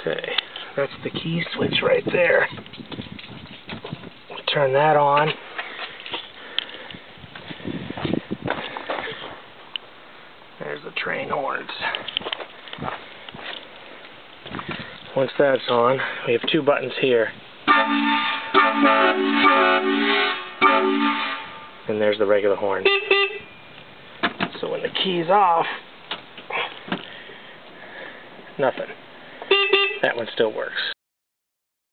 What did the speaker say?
Okay, that's the key switch right there. Turn that on. There's the train horns. Once that's on, we have two buttons here. And there's the regular horn. So when the key's off, nothing. That one still works.